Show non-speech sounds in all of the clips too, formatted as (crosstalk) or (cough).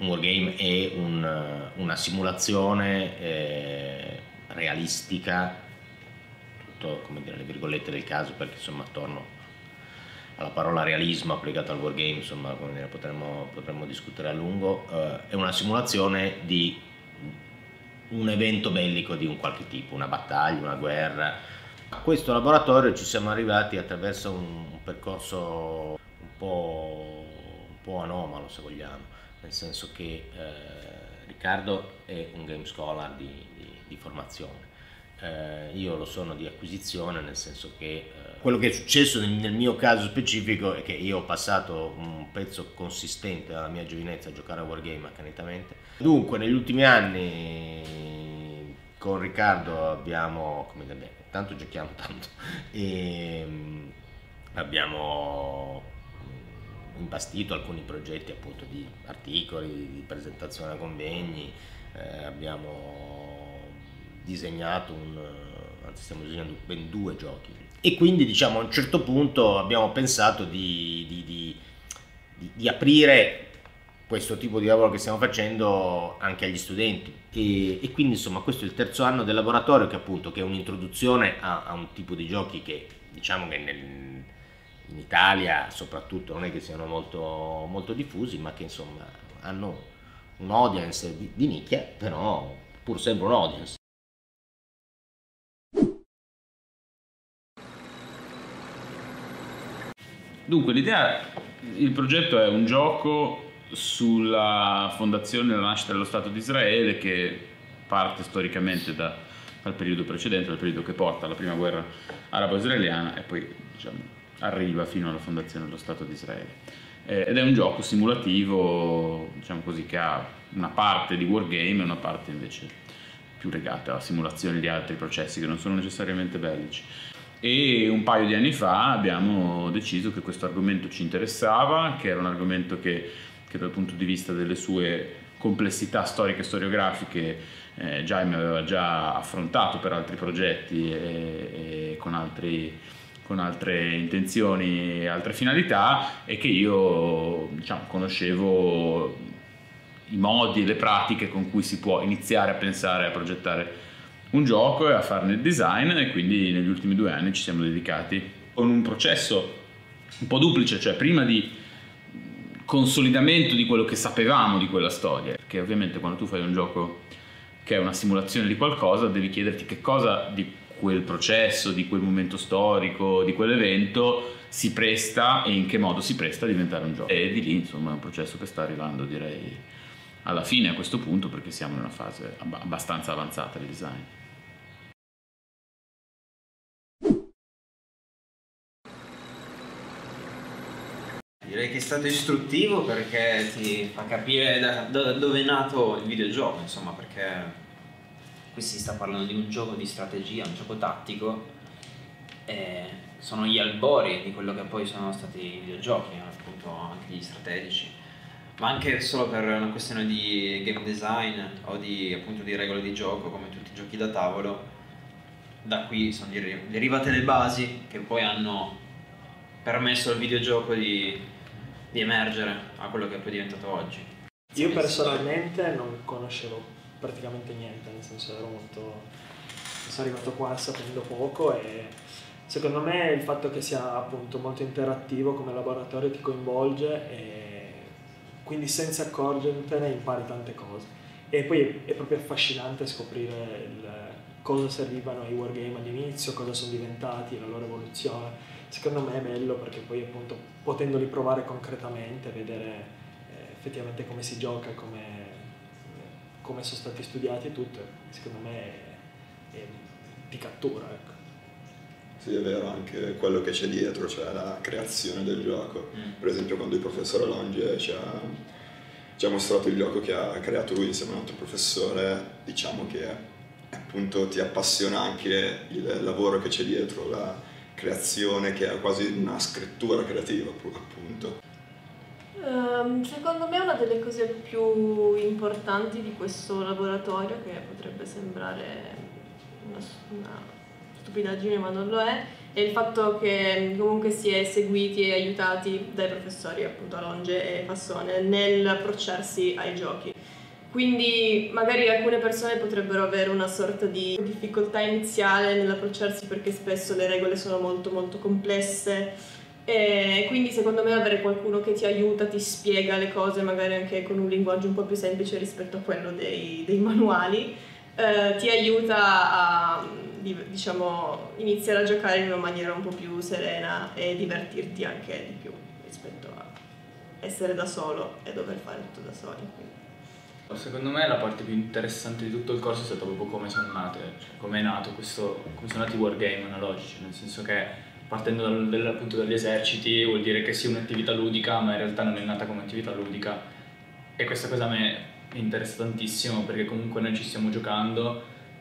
un wargame è un, una simulazione eh, realistica, tutto come dire le virgolette del caso, perché insomma attorno alla parola realismo applicata al wargame, insomma dire, potremmo, potremmo, discutere a lungo, eh, è una simulazione di un evento bellico di un qualche tipo, una battaglia, una guerra. A questo laboratorio ci siamo arrivati attraverso un, un percorso un po', un po', anomalo, se vogliamo, nel senso che eh, Riccardo è un game scholar di, di, di formazione. Eh, io lo sono di acquisizione, nel senso che eh, quello che è successo nel, nel, mio caso specifico è che io ho passato un pezzo consistente della mia giovinezza a giocare a wargame accanitamente. Dunque, negli ultimi anni con Riccardo abbiamo, come dire, tanto giochiamo tanto, e (laughs) ehm, abbiamo imbastito alcuni progetti appunto di articoli, di presentazione a convegni, eh, abbiamo disegnato un, anzi stiamo disegnando ben due giochi. E quindi diciamo a un certo punto abbiamo pensato di, di, di, di aprire questo tipo di lavoro che stiamo facendo anche agli studenti. E, e, quindi insomma questo è il terzo anno del laboratorio che appunto che è un'introduzione a, a un tipo di giochi che diciamo che nel, in Italia soprattutto non è che siano molto, molto diffusi ma che insomma hanno un audience di, di nicchia però pur sempre un audience. Dunque, l'idea, il progetto è un gioco sulla fondazione e la nascita dello Stato di Israele che parte storicamente da, dal periodo precedente, dal periodo che porta alla prima guerra arabo-israeliana e poi diciamo, arriva fino alla fondazione dello Stato di Israele. Eh, ed è un gioco simulativo, diciamo così, che ha una parte di wargame e una parte invece più legata a simulazioni di altri processi che non sono necessariamente bellici e un paio di anni fa abbiamo deciso che questo argomento ci interessava, che era un argomento che, che dal punto di vista delle sue complessità storiche e storiografiche eh, Jaime aveva già affrontato per altri progetti e, e con, altri, con, altre intenzioni altre finalità e che io diciamo, conoscevo i modi e le pratiche con cui si può iniziare a pensare a progettare un gioco e a farne il design e quindi negli ultimi due anni ci siamo dedicati con un processo un po' duplice, cioè prima di consolidamento di quello che sapevamo di quella storia, perché ovviamente quando tu fai un gioco che è una simulazione di qualcosa devi chiederti che cosa di quel processo, di quel momento storico, di quell'evento si presta e in che modo si presta a diventare un gioco. E di lì insomma è un processo che sta arrivando direi alla fine a questo punto perché siamo in una fase abbastanza avanzata del design. Direi che è stato istruttivo perché ti fa capire da, da dove è nato il videogioco, insomma, perché qui si sta parlando di un gioco di strategia, un gioco tattico, e sono gli albori di quello che poi sono stati i videogiochi, appunto anche gli strategici, ma anche solo per una questione di game design o di, appunto, di regole di gioco, come tutti i giochi da tavolo, da qui sono derivate le basi che poi hanno permesso al videogioco di di emergere a quello che è poi diventato oggi? Io personalmente non conoscevo praticamente niente, nel senso ero molto... sono arrivato qua sapendo poco e secondo me il fatto che sia appunto molto interattivo come laboratorio ti coinvolge e quindi senza accorgertene impari tante cose. E poi è proprio affascinante scoprire il, cosa servivano i wargame all'inizio, cosa sono diventati, la loro evoluzione secondo me è bello perché poi appunto potendoli provare concretamente, vedere eh, effettivamente come si gioca, come, come, sono stati studiati e tutto, secondo me è, è di cattura. Ecco. Sì, è vero, anche quello che c'è dietro, cioè la creazione del gioco. Mm. Per esempio quando il professore Longe ci ha, ci ha mostrato il gioco che ha creato lui insieme a un altro professore, diciamo che appunto ti appassiona anche il lavoro che c'è dietro, la, creazione che è quasi una scrittura creativa appunto. Um, secondo me una delle cose più importanti di questo laboratorio, che potrebbe sembrare una, una stupidaggine ma non lo è, e il fatto che comunque si è seguiti e aiutati dai professori appunto Alonge e Fassone nell'approcciarsi ai giochi. Quindi magari alcune persone potrebbero avere una sorta di difficoltà iniziale nell'approcciarsi perché spesso le regole sono molto molto complesse e quindi secondo me avere qualcuno che ti aiuta, ti spiega le cose magari anche con un linguaggio un po' più semplice rispetto a quello dei, dei manuali eh, ti aiuta a diciamo, iniziare a giocare in una maniera un po' più serena e divertirti anche di più rispetto a essere da solo e dover fare tutto da soli. Secondo me la parte più interessante di tutto il corso è stata proprio come sono nate, cioè come è nato questo, come sono nati i wargame analogici, nel senso che partendo dal, appunto dagli eserciti vuol dire che sia un'attività ludica, ma in realtà non è nata come attività ludica. E questa cosa a me interessa tantissimo perché comunque noi ci stiamo giocando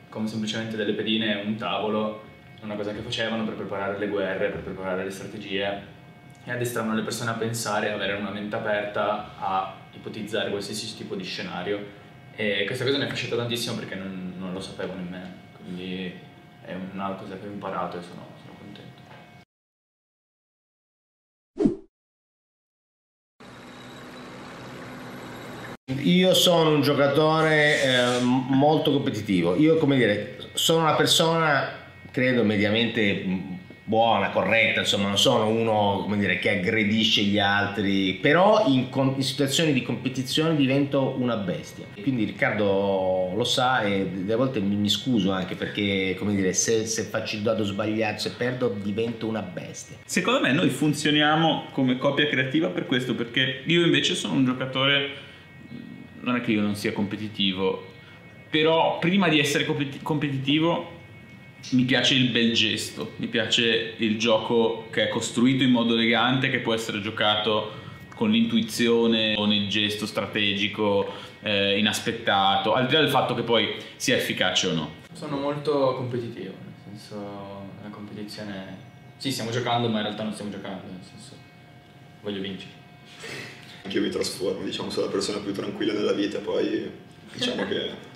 come semplicemente delle pedine e un tavolo, una cosa che facevano per preparare le guerre, per preparare le strategie e addestravano le persone a pensare, avere una mente aperta a ipotizzare qualsiasi tipo di scenario. E questa cosa mi è piaciuta tantissimo perché non, non lo sapevo nemmeno, quindi è una cosa che ho imparato e sono, sono contento. Io sono un giocatore eh, molto competitivo, io come dire, sono una persona credo mediamente buona, corretta, insomma non sono uno dire, che aggredisce gli altri, però in, in, situazioni di competizione divento una bestia. Quindi Riccardo lo sa e delle volte mi, mi scuso anche perché come dire, se, se, faccio il dado sbagliato, se perdo divento una bestia. Secondo me noi funzioniamo come coppia creativa per questo, perché io invece sono un giocatore, non è che io non sia competitivo, però prima di essere competitivo mi piace il bel gesto, mi piace il gioco che è costruito in modo elegante, che può essere giocato con l'intuizione, con il gesto strategico, eh, inaspettato, al di là del fatto che poi sia efficace o no. Sono molto competitivo, nel senso la competizione... Sì, stiamo giocando, ma in realtà non stiamo giocando, nel senso voglio vincere. Io mi trasformo, diciamo, sono la persona più tranquilla nella vita, poi diciamo che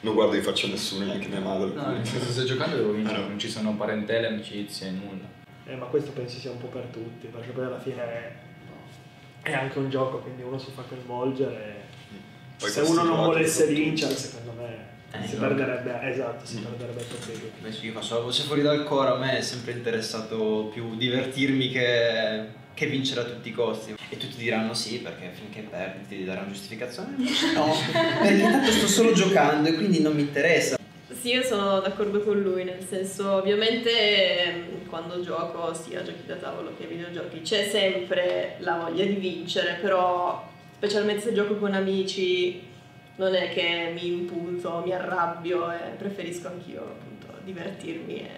non guardo in faccia a nessuno, neanche mia madre. No, nel senso se giocando devo vincere, ah, no. non ci sono parentele, amicizie, nulla. Eh, ma questo penso sia un po' per tutti, perché poi alla fine è, è anche un gioco, quindi uno si fa coinvolgere. Poi se uno non volesse vincere, secondo me eh, si perderebbe, esatto, si mm. perderebbe io faccio la voce fuori dal coro, a me è sempre interessato più divertirmi che che vincere a tutti i costi. E tutti diranno sì, perché finché perdi ti daranno giustificazione. (laughs) No, perché tanto sto solo giocando e quindi non mi interessa. Sì, io sono d'accordo con lui, nel senso, ovviamente ehm, quando gioco sia giochi da tavolo che videogiochi c'è sempre la voglia di vincere, però specialmente se gioco con amici non è che mi impunto, mi arrabbio e preferisco anch'io appunto divertirmi e,